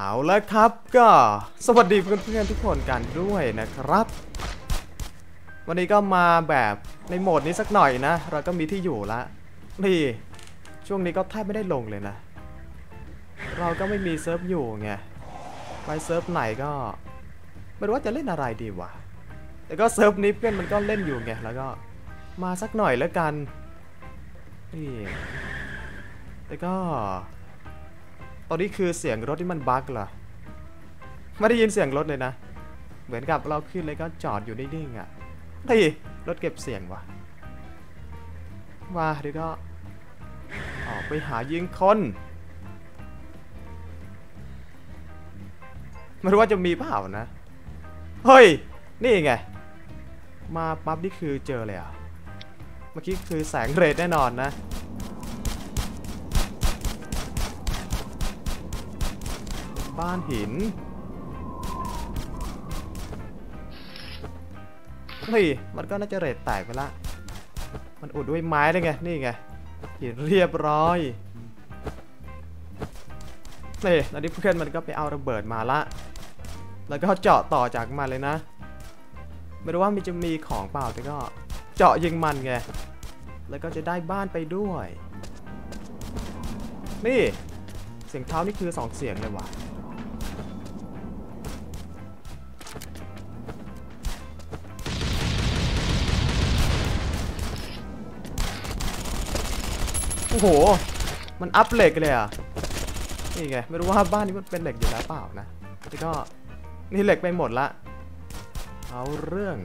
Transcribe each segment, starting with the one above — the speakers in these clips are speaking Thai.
เอาละครับก็สวัสดีเพื่อนๆทุกคนกันด้วยนะครับ วันนี้ก็มาแบบในโหมดนี้สักหน่อยนะ เราก็มีที่อยู่ละนี่ช่วงนี้ก็แทบไม่ได้ลงเลยนะ เราก็ไม่มีเซิร์ฟอยู่ไงไปเซิร์ฟไหนก็ไม่รู้ว่าจะเล่นอะไรดีวะแต่ก็เซิร์ฟนี้เพื่อนมันก็เล่นอยู่ไงแล้วก็มาสักหน่อยแล้วกันนี่แต่ก็ ตอนนี้คือเสียงรถที่มันบั๊กเหรอ ไม่ได้ยินเสียงรถเลยนะ เหมือนกับเราขึ้นเลยก็จอดอยู่นิ่งๆอะเฮ้ยรถเก็บเสียงว่ะว่าเดี๋ยวก็ออกไปหายิงคนไม่รู้ว่าจะมีเปล่านะ เฮ้ย นี่ไง มาปั๊บนี่คือเจอเลยอะ เมื่อกี้คือแสงเรดแน่นอนนะ บ้านหินเฮ้ยมันก็น่าจะเรทแตกไปละ มันอุดด้วยไม้ได้ไง นี่ไงหินเรียบร้อยนี่ตอนนี้เพื่อนมันก็ไปเอาระเบิดมาละ แล้วก็เจาะต่อจากมันเลยนะ ไม่รู้ว่ามันจะมีของเปล่าแต่ก็เจาะยิงมันไง แล้วก็จะได้บ้านไปด้วย นี่ เสียงเท้านี่คือสองเสียงเลยว่ะ โอ้โห มันอัพเหล็กเลยอะ นี่ไง ไม่รู้ว่าบ้านนี้มันเป็นเหล็กอยู่แล้วเปล่านะแต่ก็นี่เหล็กไปหมดละ เอาเรื่อง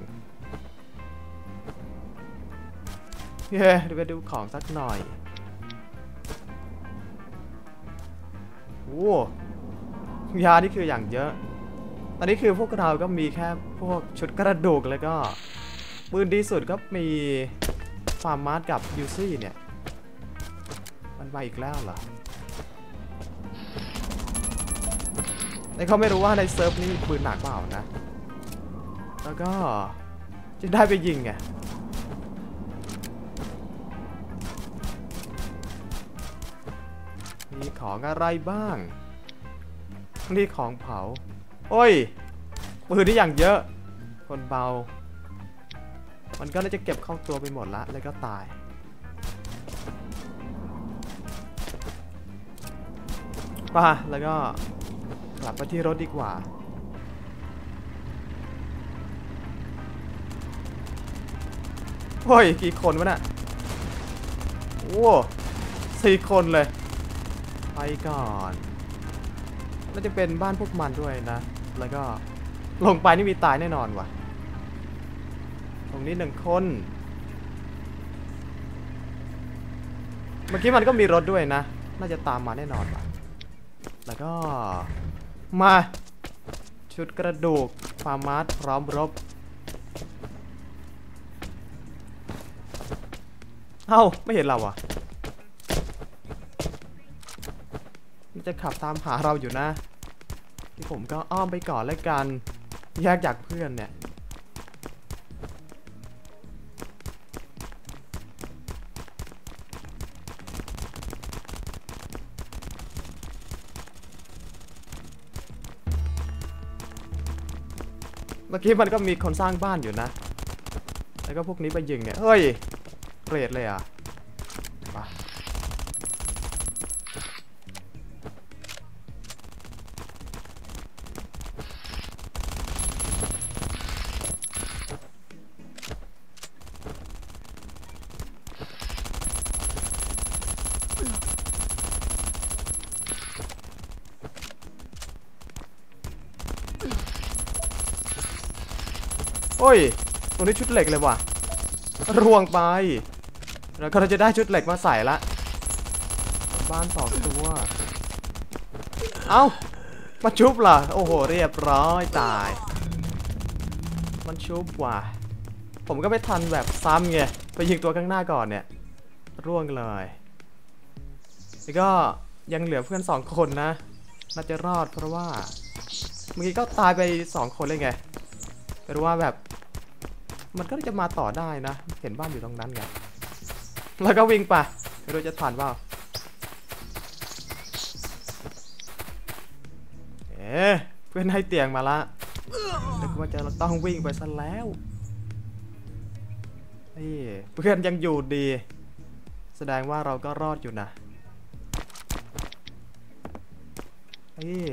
เย้เดี๋ยวไปดูของสักหน่อยโอ้ยานี่คืออย่างเยอะ ตอนนี้คือพวกเราก็มีแค่พวกชุดกระดูกแล้วก็ปืนดีสุดก็มี FAMASับ UZI เนี่ย มันมาอีกแล้วเหรอแต่เขาไม่รู้ว่าในเซิร์ฟนี่มีปืนหนักเปล่านะ แล้วก็จะได้ไปยิงไงมีของอะไรบ้าง นี่ของเผา โอ้ย ปืนนี่อย่างเยอะ คนเบา มันก็น่าจะเก็บเข้าตัวไปหมดละ แล้วก็ตาย ป่ะแล้วก็กลับไปที่รถดีกว่า โอ้ย กี่คนวะน่ะโอ้สี่คนเลย ไปก่อนน่าจะเป็นบ้านพวกมันด้วยนะ แล้วก็ลงไปนี่มีตายแน่นอนว่ะ ตรงนี้หนึ่งคน เมื่อกี้มันก็มีรถด้วยนะ น่าจะตามมาแน่นอนว่ะ แล้วก็ มา ชุดกระดูกฟาร์มาร์พร้อมรบ เอ้า ไม่เห็นเราอะ มันจะขับตามหาเราอยู่นะ ที่ผมก็อ้อมไปก่อนแล้วกัน แยกจากเพื่อนเนี่ย กี้มันก็มีคนสร้างบ้านอยู่นะ แล้วก็พวกนี้ไปยิงเนี่ย เฮ้ยเกรดเลยอะ โอ้ย ตรงนี้ชุดเหล็กเลยว่ะร่วงไป แล้วก็เราจะได้ชุดเหล็กมาใส่ละ บ้านสองตัว เอ้า มาชุบล่ะ โอ้โห เรียบร้อยตาย มันชุบว่ะ ผมก็ไม่ทันแบบซ้ำไง ไปยิงตัวข้างหน้าก่อนเนี่ย ร่วงเลย แล้วก็ยังเหลือเพื่อนสองคนนะ น่าจะรอดเพราะว่า เมื่อกี้ก็ตายไปสองคนเลยไงไม่รู้ว่าแบบ มันก็จะมาต่อได้นะ เห็นบ้านอยู่ตรงนั้นไงแล้วก็วิ่งไปไม่รู้จะทันเปล่าเอ๊เพื่อนให้เตียงมาละนึกว่าจะต้องวิ่งไปซะแล้วนี่เพื่อนยังอยู่ดี แสดงว่าเราก็รอดอยู่นะนี่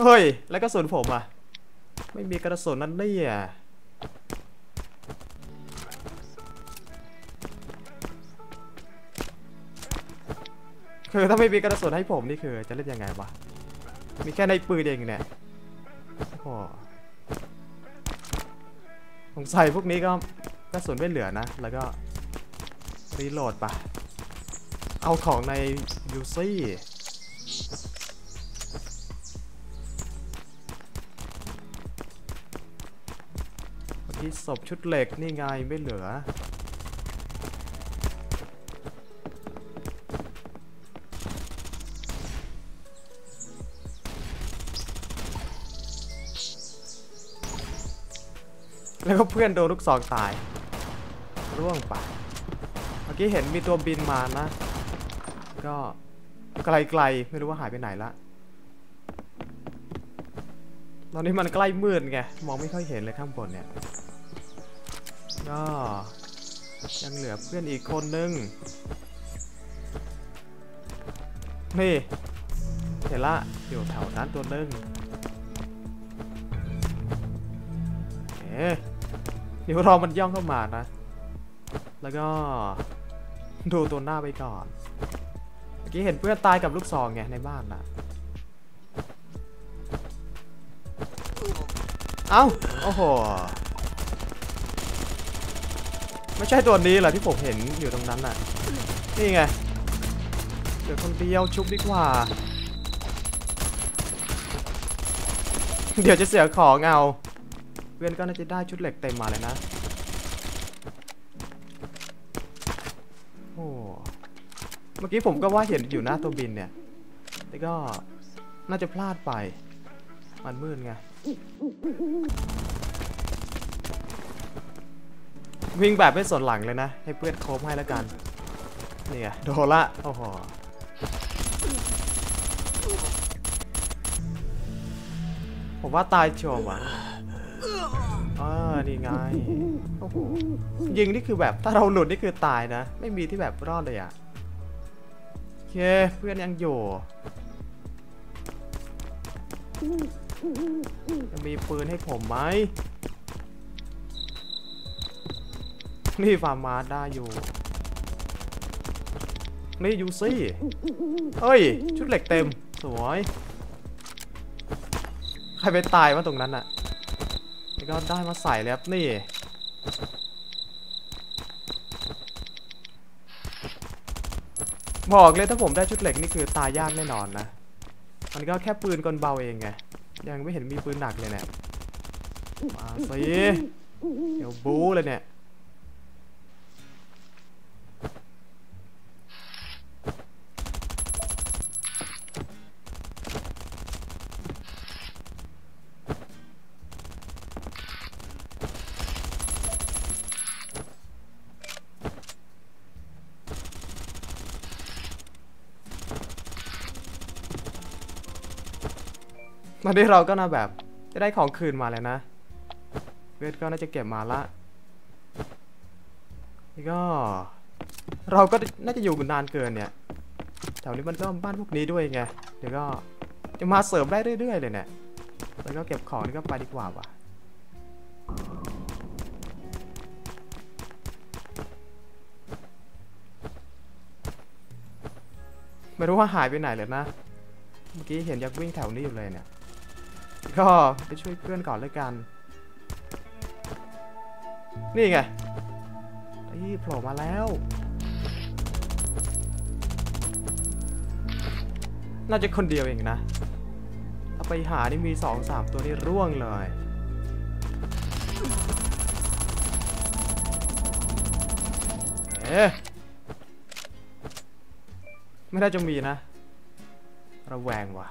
เฮ้ย แล้วกระสุนผมอะ ไม่มีกระสุนนั่นนี่อะคือถ้าไม่มีกระสุนให้ผมนี่คือจะเล่นยังไงวะ มีแค่ในปืนเองเนี่ยโอ้สงสัยพวกนี้ก็กระสุนไม่เหลือนะ แล้วก็รีโหลดปะเอาของในยูซี่ มีศพชุดเหล็กนี่ไงไม่เหลือ แล้วก็เพื่อนโดนลูกซองตาย ร่วงไป เมื่อกี้เห็นมีตัวบินมานะ ก็ไกลๆ ไม่รู้ว่าหายไปไหนละตอนนี้มันใกล้มืดไง มองไม่ค่อยเห็นเลยข้างบนเนี่ย ก็ยังเหลือเพื่อนอีกคนนึง นี่เห็นละอยู่แถวนั้นตัวนึงเอ๊ะเดี๋ยวรอมันย่องเข้ามานะ แล้วก็ดูตัวหน้าไปก่อน เมื่อกี้เห็นเพื่อนตายกับลูกซองไงในบ้านน่ะเอ้า โอ้โห ไม่ใช่ตัวนี้เหรอที่ผมเห็นอยู่ตรงนั้นน่ะ นี่ไง เดี๋ยวคนเดียวชุบดีกว่า เดี๋ยวจะเสียของเอาเพื่อนก็น่าจะได้ชุดเหล็กเต็มมาเลยนะ โอ้ เมื่อกี้ผมก็ว่าเห็นอยู่หน้าตัวบินเนี่ย แต่ก็น่าจะพลาดไป มันมืดไง วิ่งแบบไม่สนหลังเลยนะ ให้เพื่อนโคบให้แล้วกัน นี่ไงโดนละ โอ้โหผมว่าตายชัวร์ว่ะอ่านี่ไง โอ้โห ยิงนี่คือแบบถ้าเราหลุดนี่คือตายนะ ไม่มีที่แบบรอดเลยอะโอเค เพื่อนยังอยู่ จะมีปืนให้ผมไหม นี่ฟาร์มาได้อยู่ นี่ยูซี่เฮ้ย ชุดเหล็กเต็ม สวย ใครไปตายวะตรงนั้นอะนี่ก็ได้มาใส่เลยครับนี่ บอกเลยถ้าผมได้ชุดเหล็กนี่คือตายยากแน่นอนนะ มันก็แค่ปืนกลเบาเองไง ยังไม่เห็นมีปืนหนักเลยเนี่ย มาสิเดี๋ยวบู๊เลยเนี่ย ตอนนี้เราก็นะแบบจะได้ของคืนมาแล้วนะเวทก็น่าจะเก็บมาละนี่ก็ เราก็น่าจะอยู่นนานเกินเนี่ยแถวนี้มันก็บ้านพวกนี้ด้วยไงเดี๋ยวก็จะมาเสริมได้เรื่อยๆเลยเนี่ยแล้วก็เก็บของนี่ก็ไปดีกว่าว่ะไม่รู้ว่าหายไปไหนเลยนะ เมื่อกี้เห็นยักษ์วิ่งแถวนี้อยู่เลยเนี่ย ก็ไปช่วยเพื่อนก่อนเลยกัน นี่ไงไอ้โผล่มาแล้ว น่าจะคนเดียวเองนะ ถ้าไปหานี่มีสองสามตัวนี่ร่วงเลย เอ๊ะไม่น่าจะมีนะ ระแวงว่ะ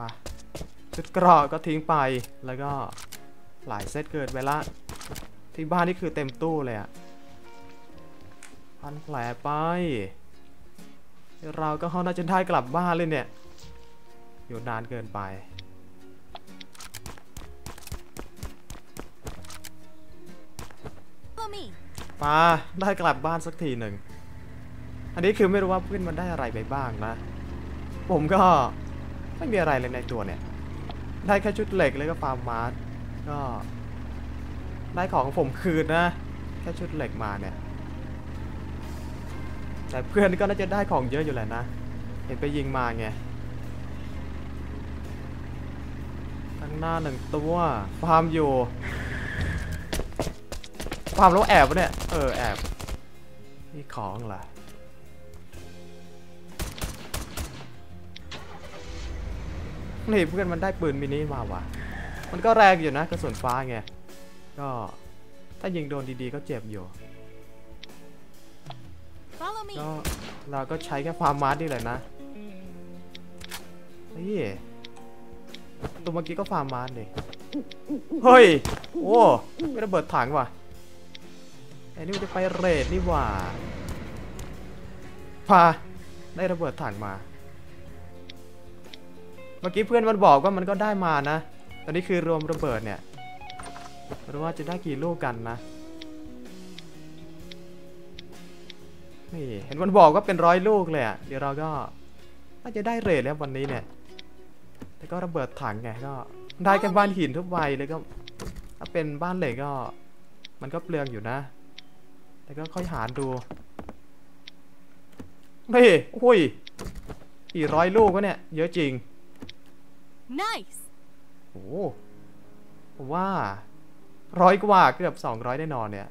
ไปชุดเกราะก็ทิ้งไปแล้วก็หลายเซตเกินไปละ ที่บ้านนี่คือเต็มตู้เลยอะพันแผลไป เราก็เขาน่าจะได้กลับบ้านเลยเนี่ย อยู่นานเกินไป Follow me. มาได้กลับบ้านสักทีหนึ่ง อันนี้คือไม่รู้ว่าเพื่อนมันได้อะไรไปบ้างนะ ผมก็ ไม่มีอะไรเลยในตัวเนี่ย ได้แค่ชุดเหล็กแล้วก็ฟาร์มมาร์ก็ได้ของผมคืนนะ แค่ชุดเหล็กมาเนี่ย แต่เพื่อนก็น่าจะได้ของเยอะอยู่แหละนะ เห็นไปยิงมาไงข้างหน้าหนึ่งตัวฟาร์มอยู่ฟาร์มแล้วแอบวะเนี่ย เออแอบนี่ของเหรอ นี่เพื่อนมันได้ปืนมินิมาว่ะมันก็แรงอยู่นะกระสุนฟ้าไง ก็ถ้ายิงโดนดีๆก็เจ็บอยู่ Follow me. ก็เราก็ใช้แค่ FAMAS นี่แหละนะนี่ตัวเมื่อกี้ก็ฟาร์มมาร์ทเลยเฮ้ย โอ้ไม่ระเบิดถังว่ะไอ้นี่มันจะไปเรดนี่หว่าพาได้ระเบิดถังมา เมื่อกี้เพื่อนมันบอกว่ามันก็ได้มานะ ตอนนี้คือรวมระเบิดเนี่ยไม่รู้ว่าจะได้กี่ลูกกันนะ นี่เห็นมันบอกว่าเป็นร้อยลูกเลยอะเดี๋ยวเราก็น่าจะได้เรทแล้ววันนี้เนี่ย แต่ก็ระเบิดถังไงก็ ได้แค่บ้านหินทุกใบเลยก็ ถ้าเป็นบ้านเหล็กก็ มันก็เปลืองอยู่นะ แต่ก็ค่อยหารดูนี่โอ้ยกี่ร้อยลูกวะเนี่ย เยอะจริง Nice. โอ้ผมว่าร้อยกว่าเกือบ200แน่นอนเนี่ย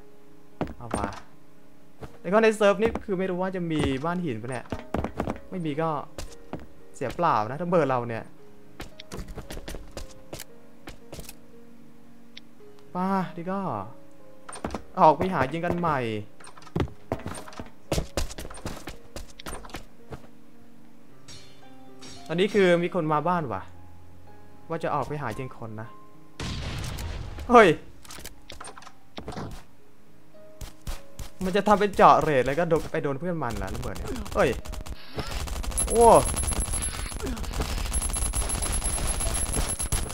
เอามาแล้วก็ในเซิร์ฟนี่คือไม่รู้ว่าจะมีบ้านหินปะเนี่ย ไม่มีก็เสียเปล่านะถ้าเบอร์เราเนี่ยป้าดีก็ ออกไปหายิงกันใหม่ ตอนนี้คือมีคนมาบ้านว่ะ ว่าจะออกไปหายิงคนนะ เฮ้ย มันจะทำเป็นเจาะเรทแล้วก็โดนไปโดนเพื่อนมันแล้วระเบิดเนี่ย เฮ้ย โอ้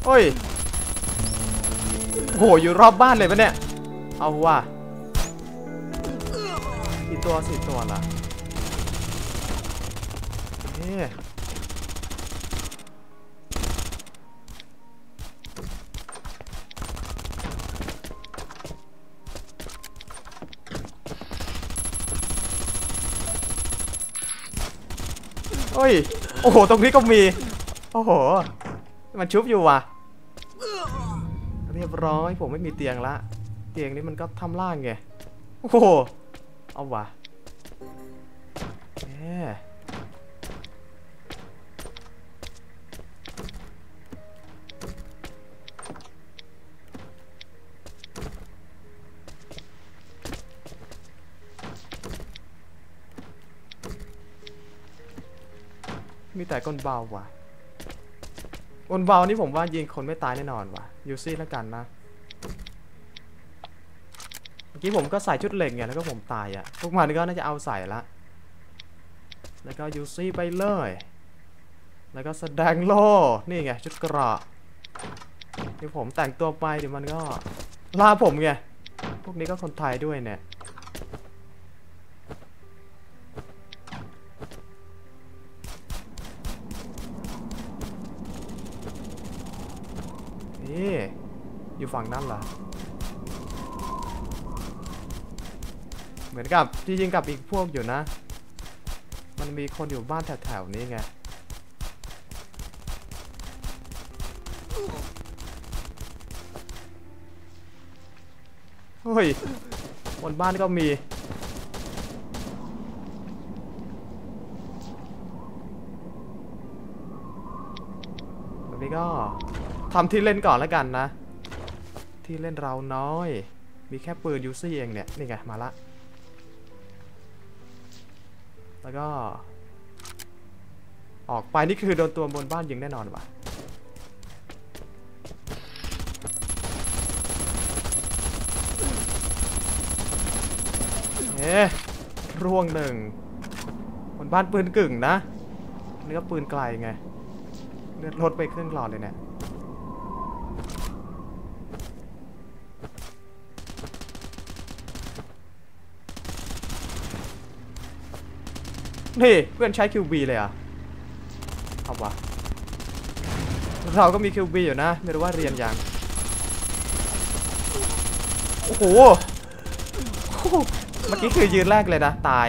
เฮ้ยโหอยู่รอบบ้านเลยปะเนี่ย เอาว่ะกี่ตัวสี่ตัวละเอ๊ ฮ้ย โอ้โห ตรงนี้ก็มี โอ้โห มันชุบอยู่ว่ะ เรียบร้อยผมไม่มีเตียงละ เตียงนี้มันก็ทำล่างไง โอ้โห เอาว่ะ มีแต่ก้นเบาว่ะก้นเบานี่ผมว่ายิงคนไม่ตายแน่นอนว่ะยูซี่แล้วกันนะเมื่อกี้ผมก็ใส่ชุดเหล็กไงแล้วก็ผมตายอะ่ะพวกมันก็น่าจะเอาใส่ละแล้วก็ยูซี่ไปเลย แล้วก็แสดงโล่นี่ไงชุดเกราะเดี๋ยวผมแต่งตัวไปเดี๋ยวมันก็ล่าผมไงพวกนี้ก็คนไทยด้วยเนี่ย งนั้นเหรอ เหมือนกับที่ยิงกับอีกพวกอยู่นะ มันมีคนอยู่บ้านแถวๆนี้ไงเฮ้ย บนบ้านก็มีแบบนี้ก็ทำที่เล่นก่อนแล้วกันนะ ที่เล่นเราน้อย มีแค่ปืนยูซี่เองเนี่ย นี่ไง มาละ แล้วก็ ออกไปนี่คือโดนตัวบนบ้านยิงแน่นอนว่ะเอ๊ะร่วงหนึ่งบนบ้านปืนกึ่งนะนี่ก็ปืนไกลไง เลือดลดไปครึ่งหลอดเลยเนี่ย นี่เพื่อนใช้ QB เลยเหรอะเอาวะเราก็มี QB อยู่นะ ไม่รู้ว่าเรียนยัง โอ้โห เมื่อกี้คือยืนแรกเลยนะ ตาย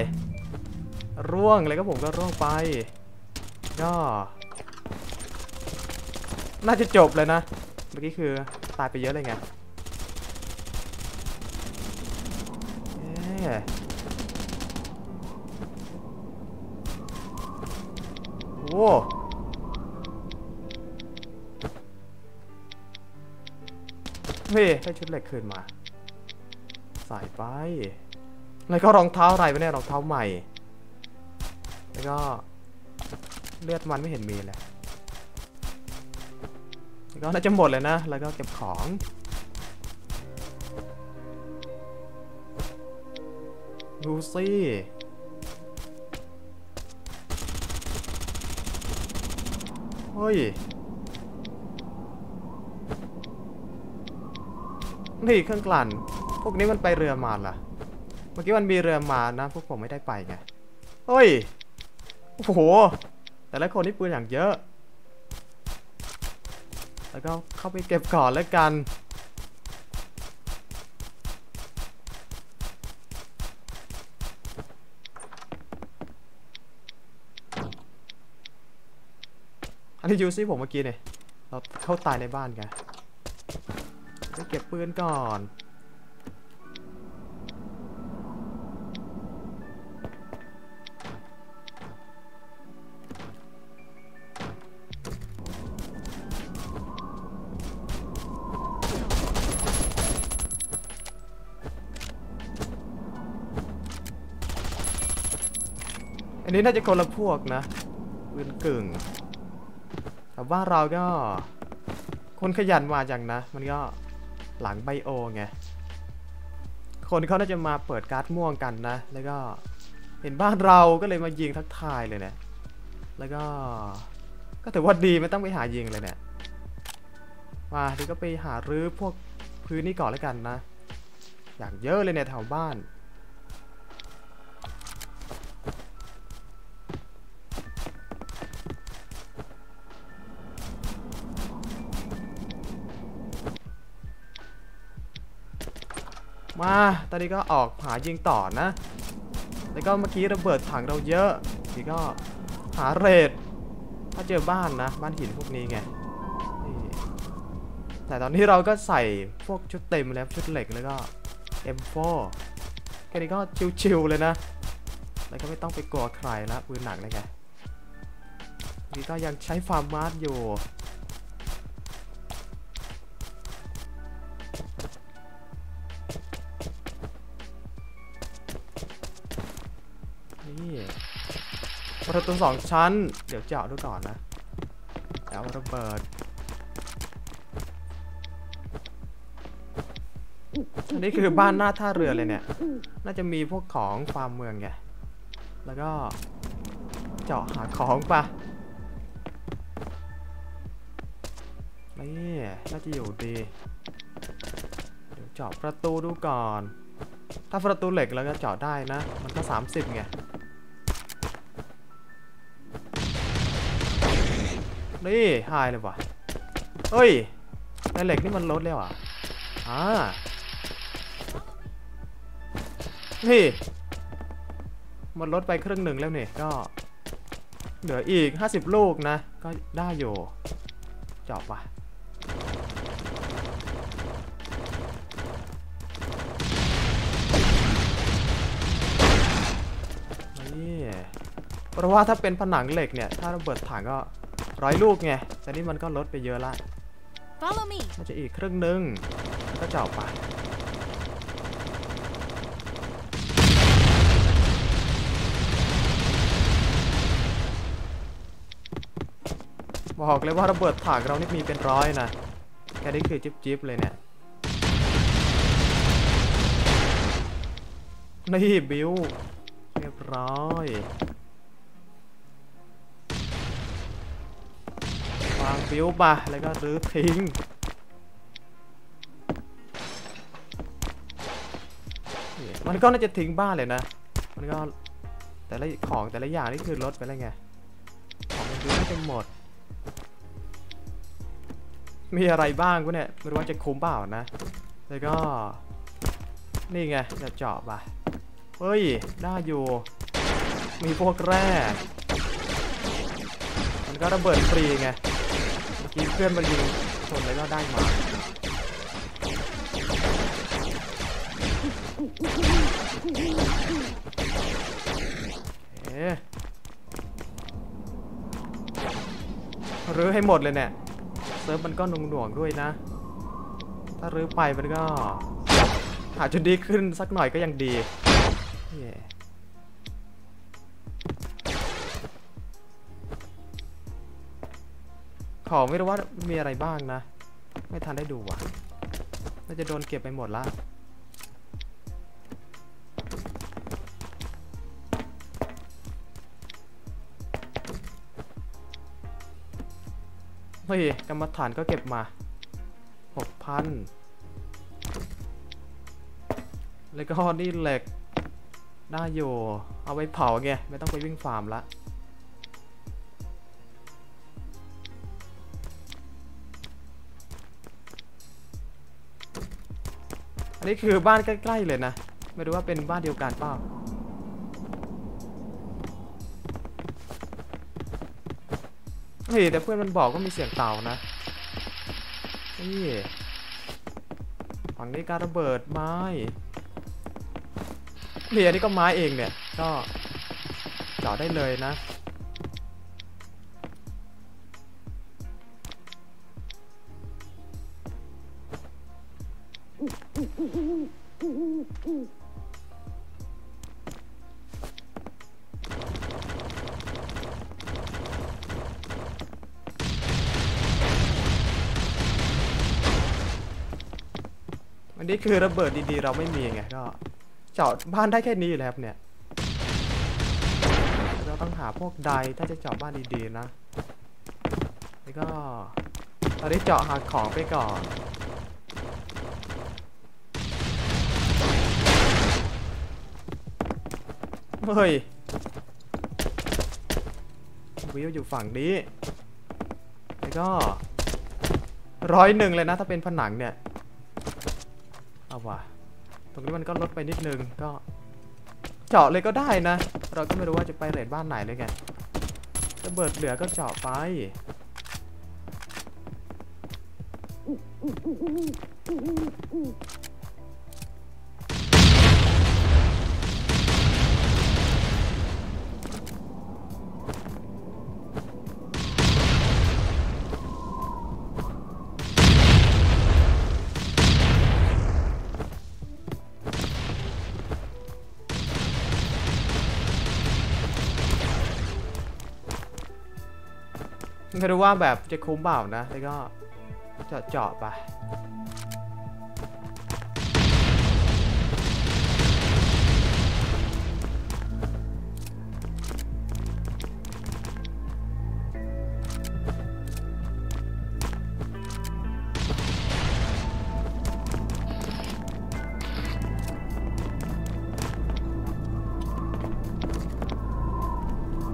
ร่วงเลยก็ผมก็ร่วงไปก็น่าจะจบเลยนะ เมื่อกี้คือตายไปเยอะเลยไงเอ๊ะโอ้เฮ้ยได้ชุดเหล็กคืนมา ใส่ไป แล้วก็รองเท้าอะไรวะเนี่ยรองเท้าใหม่ แล้วก็เลือดมันไม่เห็นมีเลยแล้วก็น่าจะหมดเลยนะ แล้วก็เก็บของดูสิ เฮ้ย นี่เครื่องกลั่น พวกนี้มันไปเรือมาล่ะ เมื่อกี้มันมีเรือมานะ พวกผมไม่ได้ไปไง เฮ้ย โอ้โห แต่ละคนนี่ปืนอย่างเยอะ แล้วก็เข้าไปเก็บก่อนแล้วกัน อั นนี้ยูซี่ผมเมื่อกี้เนี่ยเราเข้าตายในบ้านกันไปเก็บปืนก่อนอันนี้น่าจะคนละพวกนะปืนกึ่ง ว่าเราก็ คนขยันมาจังนะ มันก็หลังไบโอไง คนเขาน่าจะมาเปิดการ์ดม่วงกันนะ แล้วก็เห็นบ้านเราก็เลยมายิงทักทายเลยเนี่ย แล้วก็ ก็ถือว่าดีไม่ต้องไปหายิงเลยเนี่ย มาเดี๋ยวก็ไปหารื้อพวกพื้นนี่ก่อนแล้วกันนะ อย่างเยอะเลยเนี่ยแถวบ้าน ตอนนี้ก็ออกหายิงต่อนะ แล้วก็เมื่อกี้ระเบิดถังเราเยอะนี่ก็หาเรทถ้าเจอบ้านนะ บ้านหินพวกนี้ไง แต่ตอนนี้เราก็ใส่พวกชุดเต็มแล้วชุดเหล็กแล้วก็ M4 แค่นี้ก็ชิวๆเลยนะ แล้วก็ไม่ต้องไปกลัวใครละปืนหนักเลยไงนี่ก็ยังใช้ฟาร์มมาร์อยู่ ประตูสองชั้น เดี๋ยวเจาะดูก่อนนะแล้วระเบิดอันนี้คือบ้านหน้าท่าเรือเลยเนี่ย น่าจะมีพวกของฟาร์มเมืองไง แล้วก็เจาะหาของปะนี่น่าจะอยู่ดี เดี๋ยวเจาะประตูดูก่อน ถ้าประตูเหล็กแล้วก็เจาะได้นะ มันก็ 30ไง นี่หายเลยว่ะเฮ้ยในเหล็กนี่มันลดแล้วอะอ่านี่มันลดไปครึ่งหนึ่งแล้วเนี่ยก็ เหลืออีก 50 ลูกนะ ก็ได้อยู่จอบว่ะนี่เพราะว่าถ้าเป็นผนังเหล็กเนี่ย ถ้าระเบิดถังก็ ร้อยลูกไงแต่นี่มันก็ลดไปเยอะละ Follow me. มันจะอีกครึ่งหนึ่งแล้วก็เจาะไปบอกเลยว่าระเบิดถังเรานี่มีเป็นร้อยนะแค่นี้คือจิ๊บๆเลยเนี่ย นี่บิวเรียบร้อย บิวปะแล้วก็รื้อทิ้งมันก็น่าจะทิ้งบ้านเลยนะ มันก็แต่ละของแต่ละอย่างนี่คือลดไปแล้วไง ของมันดูน่าจะหมด มีอะไรบ้างกูเนี่ย ไม่รู้ว่าจะคุ้มเปล่านะ แล้วก็ นี่ไงจะเจาะปะเฮ้ยได้อยู่ มีพวกแร่ มันก็ระเบิดฟรีไง่อีเพื่อนมายิงชนแล้วก็ได้มาเอ๊รื้อให้หมดเลยเนี่ยเซิร์ฟมันก็หน่วงด้วยนะ ถ้ารื้อไปมันก็ หาจุดดีขึ้นสักหน่อยก็ยังดีเของไม่รู้ว่ามีอะไรบ้างนะ ไม่ทันได้ดูอะน่าจะโดนเก็บไปหมดละเฮ้ยกรรมฐานก็เก็บมาหกพันแล้วก็นี่เหล็กได้อยู่ เอาไว้เผาไง ไม่ต้องไปวิ่งฟาร์มละ นนี้คือบ้านใกล้ๆเลยนะ ไม่รู้ว่าเป็นบ้านเดียวกันเปล่าเฮ้ยแต่เพื่อนมันบอกว่ามีเสียงเต่านะนี่ฝั่งนี้การระเบิดไม้เนี่อันนี้ก็ไม้เองเนี่ย ก็เจาะได้เลยนะ คือระเบิดดีๆ เราไม่มีไงก็เจาะบ้านได้แค่นี้อยู่แล้วเนี่ย เราต้องหาพวกใดถ้าจะเจาะบ้านดีๆนะแล้วก็ตอนนี้เจาะหาของไปก่อนเฮ้ยวิวอยู่ฝั่งนี้ แล้วก็ร้อยหนึ่งเลยนะถ้าเป็นผนังเนี่ย เอาว่ะ ตรงนี้มันก็ลดไปนิดนึงก็ เจาะเลยก็ได้นะ เราก็ไม่รู้ว่าจะไปเรดบ้านไหนเลยไงระเบิดเหลือก็เจาะไป ไม่รู้ว่าแบบจะคุ้มเปล่านะ แล้วก็เจาะเจาะไป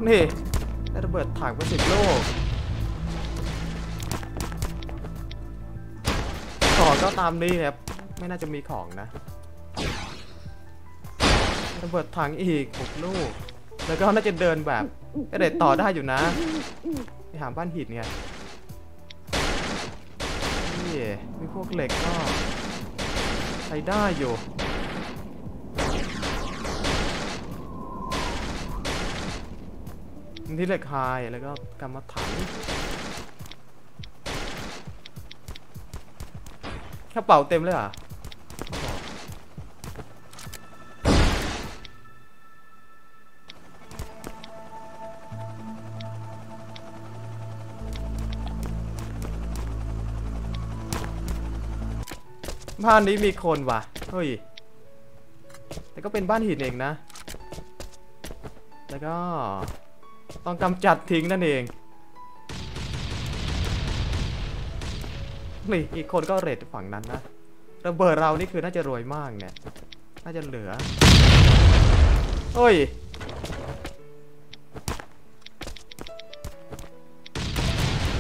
นี่ได้ระเบิดถังมาสิบลู ตามนี้ครับ ไม่น่าจะมีของนะระเบิดถังอีกหกลูก แล้วก็น่าจะเดินแบบเด็ดต่อได้อยู่นะ ไปหาบ้านหินไงนี่มีพวกเหล็กก็ใช้ได้อยู่ที่เหล็กไฮแล้วก็กำมะถัน กระเป๋าเต็มเลยเหรอะบ้านนี้มีคนว่ะ เฮ้ย แต่ก็เป็นบ้านหินเองนะ แล้วก็ ต้องกำจัดทิ้งนั่นเอง นี่อีกคนก็เรทฝั่งนั้นนะระเบิดเรานี่คือน่าจะรวยมากเนี่ย น่าจะเหลือโอ้ย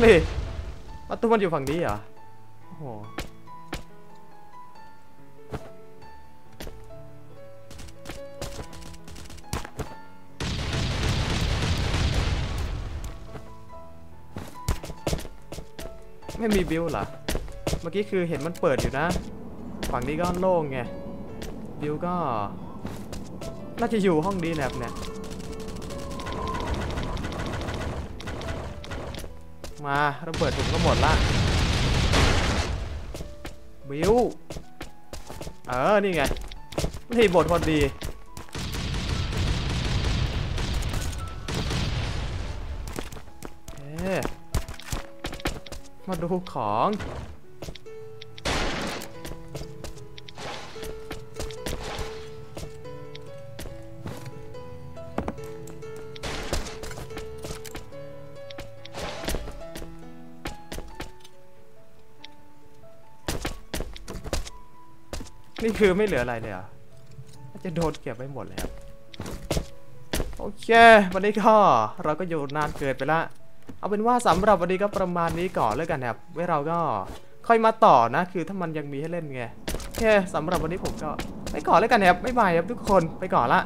นี่ประตูมันอยู่ฝั่งนี้เหรอ โอ้โห ไม่มีบิวเหรอ เมื่อกี้คือเห็นมันเปิดอยู่นะ ฝั่งนี้ก็โล่งไง บิวก็ น่าจะอยู่ห้องดีแนบเนี่ย มาระเบิดถุงก็หมดละ บิว เออ นี่ไง นี่บทพอดี มาดูของ นี่คือไม่เหลืออะไรเลยอะจะโดนเก็บไปหมดเลยครับโอเค วันนี้ก็เราก็อยู่นานเกินไปละ เอาเป็นว่าสำหรับวันนี้ก็ประมาณนี้ก่อนแล้วกันครับไว้เราก็ค่อยมาต่อนะ คือถ้ามันยังมีให้เล่นไงโอเคสำหรับวันนี้ผมก็ไปก่อนแล้วกันครับบ๊ายบายครับทุกคนไปก่อนละ